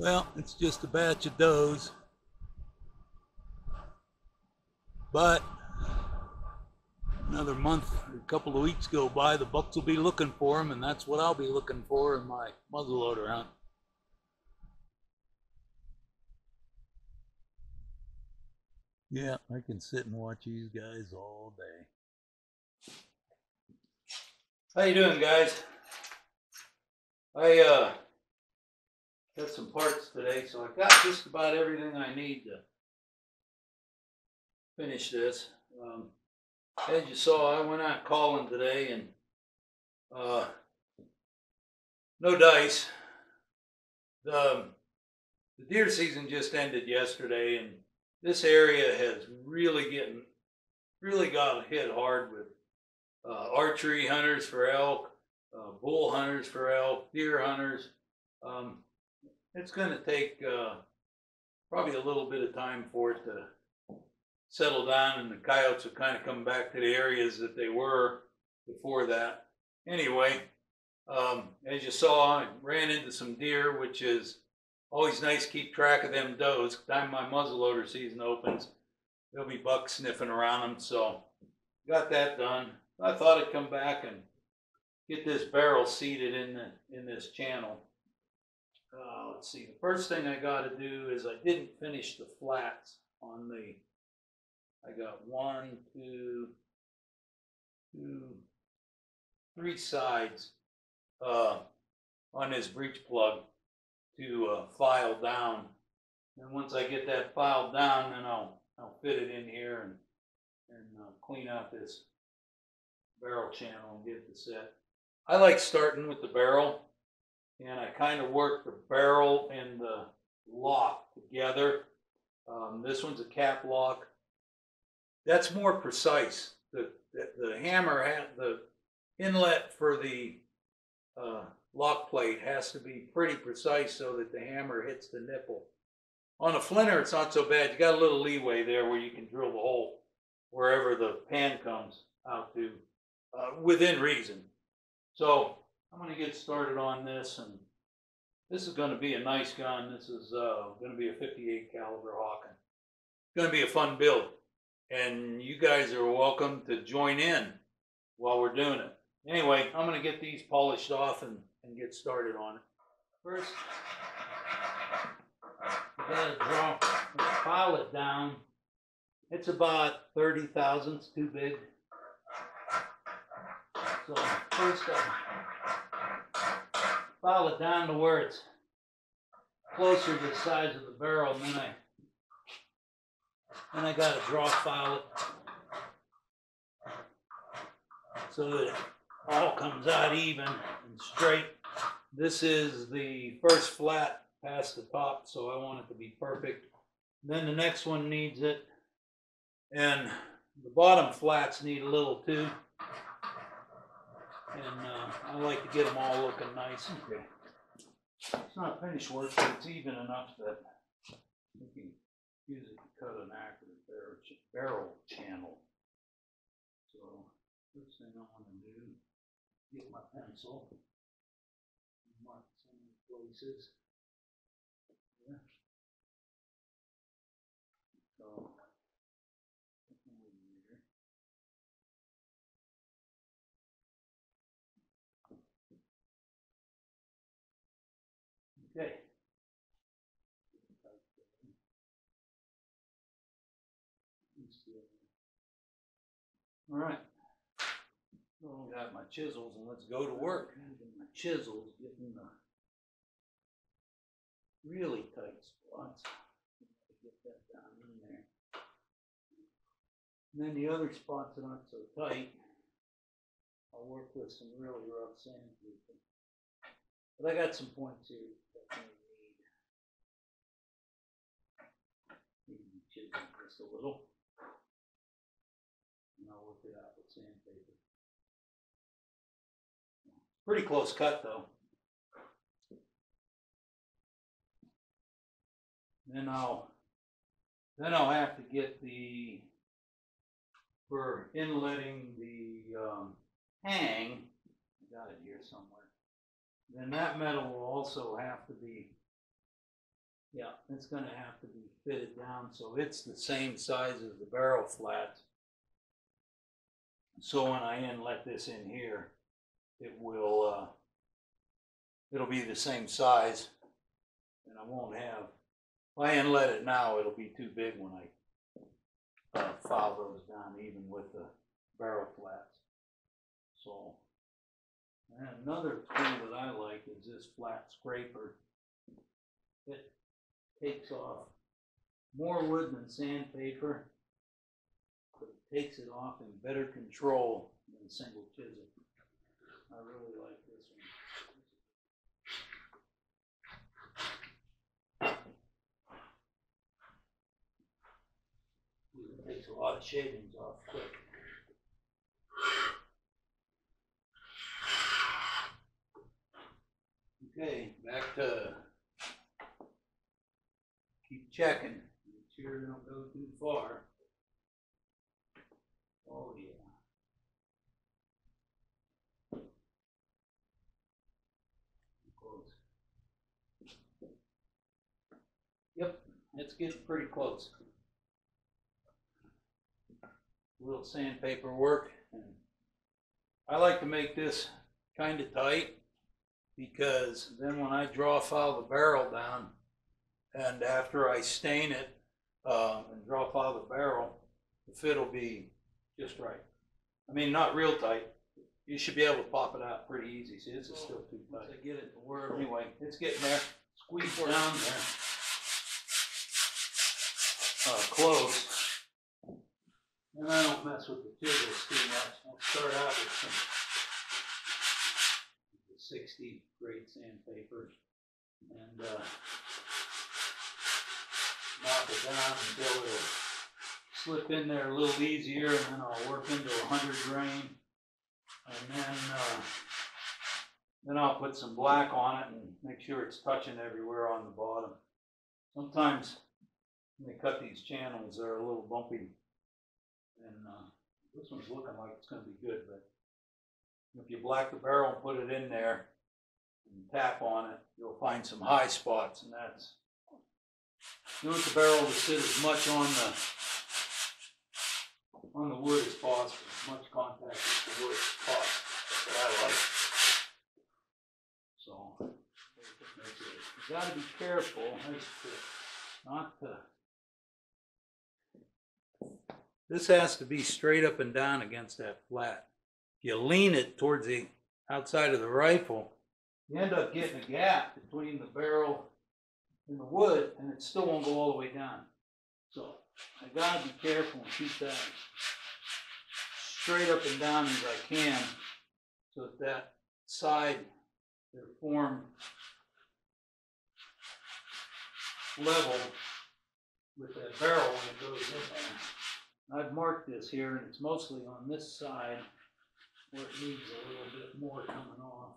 Well, it's just a batch of does. But another month, a couple of weeks go by, the bucks will be looking for them, and that's what I'll be looking for in my muzzleloader hunt. Yeah, I can sit and watch these guys all day. How you doing, guys? I uh got some parts today, so I've got just about everything I need to finish this. Um, as you saw, I went out calling today and uh, no dice. The, the deer season just ended yesterday, and this area has really getting really got hit hard with uh, archery hunters for elk, uh, bull hunters for elk, deer hunters. Um, it's going to take uh, probably a little bit of time for it to settle down, and the coyotes will kind of come back to the areas that they were before that. Anyway, um, as you saw, I ran into some deer, which is always nice to keep track of them does. Time my muzzleloader season opens, there'll be bucks sniffing around them. So got that done. I thought I'd come back and get this barrel seated in the in this channel. Uh, let's see. The first thing I got to do is I didn't finish the flats on the. I got one, two, two, three sides uh, on this breech plug to uh, file down. And once I get that filed down, then I'll I'll fit it in here and and uh, clean out this barrel channel and get it set. I like starting with the barrel, and I kind of work the barrel and the lock together. Um, this one's a cap lock. That's more precise. The the, the hammer the inlet for the uh, lock plate has to be pretty precise so that the hammer hits the nipple. On a flinter, it's not so bad. You got a little leeway there where you can drill the hole wherever the pan comes out to, uh, within reason. So I'm going to get started on this, and this is going to be a nice gun. This is uh, going to be a 58 caliber Hawken. It's going to be a fun build, and you guys are welcome to join in while we're doing it. Anyway, I'm going to get these polished off and, and get started on it. First, I got to draw, file it down. It's about 30 thousandths too big. So first I file it down to where it's closer to the size of the barrel, and then I then I got to draw file it so that it all comes out even and straight. This is the first flat past the top, so I want it to be perfect. Then the next one needs it, and the bottom flats need a little too. And uh, I like to get them all looking nice. Okay. It's not finished work, but it's even enough that you can use it to cut an accurate barrel, barrel channel. So first thing I want to do, get my pencil, mark some places. Okay. All right. Well, I got my chisels and let's go to work. My chisels getting the really tight spots. Get that down in there. And then the other spots that aren't so tight, I'll work with some really rough sandpaper. But I got some points here just a little. And I'll work it out with sandpaper. Pretty close cut though. Then I'll, then I'll have to get the, for inletting the, um, tang, I got it here somewhere. Then that metal will also have to be Yeah, it's gonna have to be fitted down, so it's the same size as the barrel flats. So when I inlet this in here, it will, uh, it'll be the same size. And I won't have, if I inlet it now, it'll be too big when I, uh, file those down even with the barrel flats. So. And another tool that I like is this flat scraper. It takes off more wood than sandpaper. But it takes it off in better control than single chisel. I really like this one. It takes a lot of shavings off quick. Okay, back to keep checking, make sure they don't go too far. Oh, yeah. Close. Yep, it's getting pretty close. A Little sandpaper work. I like to make this kinda tight because then when I draw file the barrel down and after I stain it, um, and draw file the barrel, the fit will be just right. I mean, not real tight. You should be able to pop it out pretty easy. See, this is still too tight. Once I get it to work. anyway, it's getting there. Squeeze down there. Uh, close. And I don't mess with the chisels too much. I'll start out with some sixty grade sandpaper and, uh, knock it down until it'll slip in there a little easier and then I'll work into a hundred grain. And then, uh, then I'll put some black on it and make sure it's touching everywhere on the bottom. Sometimes when they cut these channels, they're a little bumpy. And, uh, this one's looking like it's gonna be good, but if you black the barrel and put it in there and tap on it, you'll find some high spots and that's you want the barrel to sit as much on the on the wood as possible, as much contact with the wood as possible. I like. So, you gotta be careful to not to. This has to be straight up and down against that flat. If you lean it towards the outside of the rifle, you end up getting a gap between the barrel and the wood, and it still won't go all the way down. So I gotta be careful and keep that straight up and down as I can, so that that side is formed level with that barrel when it goes in there. I've marked this here, and it's mostly on this side where it needs a little bit more coming off.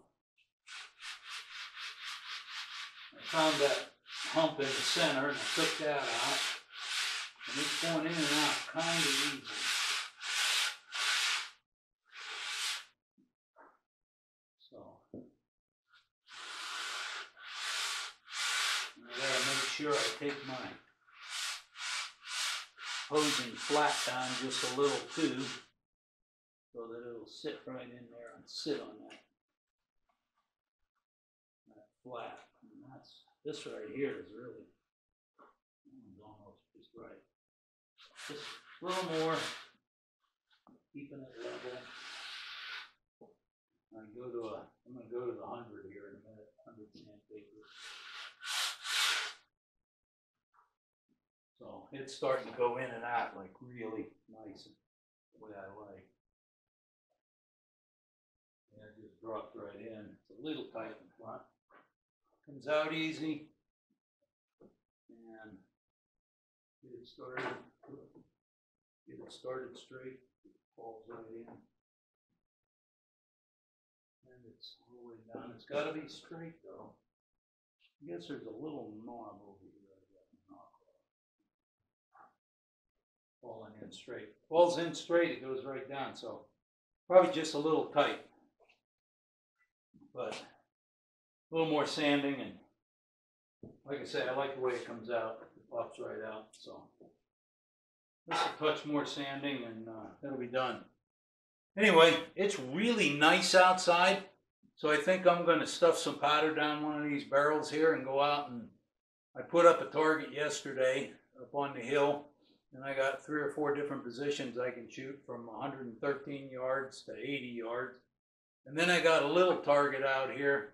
I found that hump in the center and I took that out. And it's going in and out kind of easy. So. I gotta make sure I take my hosing flat down just a little too, so that it'll sit right in there and sit on that. That flat, this right here is really, almost just right. Just a little more, keeping it level. I go to a, I'm gonna go to the hundred here in a minute, hundred sandpaper. So it's starting to go in and out like really nice, the way I like. Yeah, it just dropped right in, it's a little tight in front. Comes out easy. And get it started, get it started straight, falls right in. And it's all the way down, it's gotta be straight though. I guess there's a little knob over here got. Falling in straight, falls in straight, it goes right down, so probably just a little tight. But a little more sanding and like I said, I like the way it comes out, it pops right out, so. just a touch more sanding and, uh, it'll be done. Anyway, it's really nice outside, so I think I'm gonna stuff some powder down one of these barrels here and go out and I put up a target yesterday up on the hill and I got three or four different positions I can shoot from 113 yards to 80 yards. And then I got a little target out here.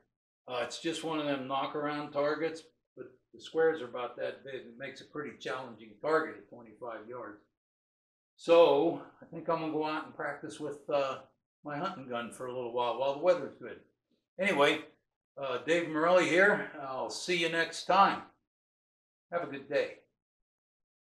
Uh, it's just one of them knock around targets, but the squares are about that big. It makes a pretty challenging target at 25 yards. So I think I'm gonna go out and practice with uh, my hunting gun for a little while while the weather's good. Anyway, uh, Dave Morelli here. I'll see you next time. Have a good day.